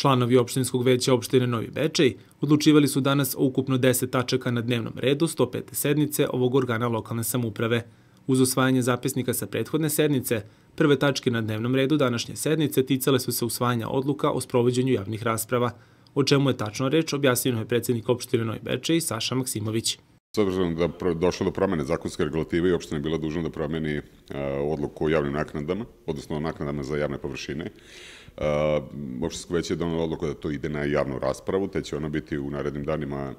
Članovi opštinskog veća opštine Novi Bečej odlučivali su danas o ukupno 10 tačaka na dnevnom redu 105. sednice ovog organa lokalne samuprave. Uz osvajanje zapisnika sa prethodne sednice, prve tačke na dnevnom redu današnje sednice ticale su se usvajanja odluka o sprovođenju javnih rasprava. O čemu je tačno reč, objasnio je predsednik opštine Novi Bečej Saša Maksimović. S obzirom da došlo do promene zakonske regulative i opština je bila dužna da promeni uh, odluku o javnim naknadama, odnosno o naknadama za javne površine. Uh, opštinsko veće je donalo odluku da to ide na javnu raspravu, te će ona biti u narednim danima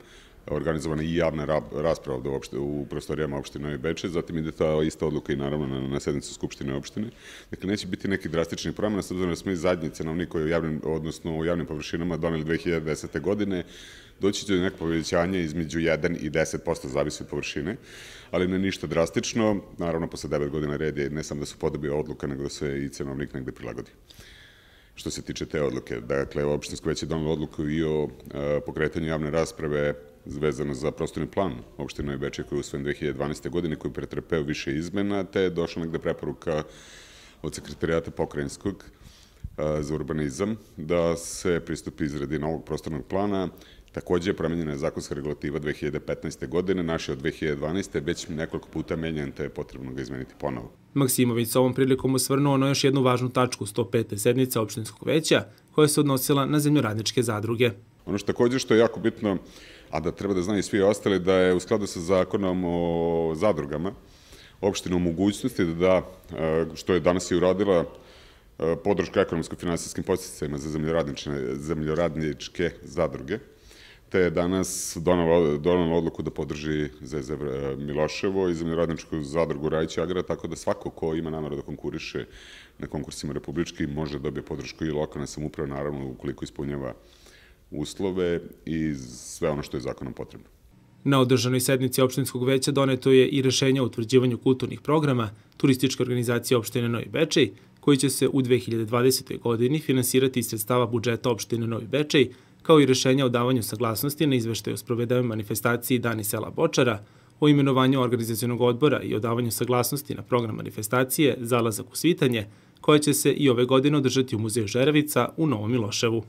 organizovana i javna rasprava ovde opšte, u prostorijama opštine i Beče, zatim ide ta ista odluka i naravno na, na sednicu Skupštine opštine. Dakle, neće biti neki drastičnih promjena, s obzirom da smo i zadnji cenovnik u javnim, odnosno javnim površinama doneli 2010. godine, doći će do neko povećanje između 1 i 10%, zavisi od površine, ali ne ništa drastično. Naravno, posle 9 godina red je ne samo da se podobi odluka, nego da se i cenovnik negde prilagodi što se tiče te odluke. Dakle, opštinsko već je donalo odluku i o e, pokretanju javne rasprave vezano za prostorni plan opštine Beče koji je usvojen 2012. godine, koji je pretrpeo više izmena, te je došla negde preporuka od sekretarijata pokrajinskog za urbanizam da se pristupi izradi novog prostornog plana. Takođe je promenjena zakonska regulativa 2015. godine, naša od 2012. već nekoliko puta menjen, te je potrebno ga izmeniti ponovo. Maksimović sa ovom prilikom osvrnuo na još jednu važnu tačku 105. sednice opštinskog veća, koja se odnosila na zemljoradničke zadruge. Ono što takođe što je jako bitno, a da treba da znaju svi ostali, da je u skladu sa zakonom o zadrugama opština u mogućnosti da da, e, što je danas i uradila, e, podrška ekonomsko-finansijskim posticajima za zemljoradničke zadruge, te je danas donala odluku da podrži ZZ Miloševo i zemljoradničku zadrugu Rajića Agra, tako da svako ko ima nameru da konkuriše na konkursima republički može da dobije podršku i lokalne samuprave, naravno ukoliko ispunjava uslove i sve ono što je zakonom potrebno. Na održanoj sednici opštinskog veća doneto je i rešenje o utvrđivanju kulturnih programa turističke organizacije opštine Novi Bečej, koji će se u 2020. godini finansirati iz sredstava budžeta opštine Novi Bečej, kao i rešenja o davanju saglasnosti na izveštaju o sprovedavanju manifestaciji Dani sela Bočara, o imenovanju organizacijonog odbora i o davanju saglasnosti na program manifestacije Zalazak u svitanje, koja će se i ove godine održati u Muzeju Žerevica u Novom Miloševu.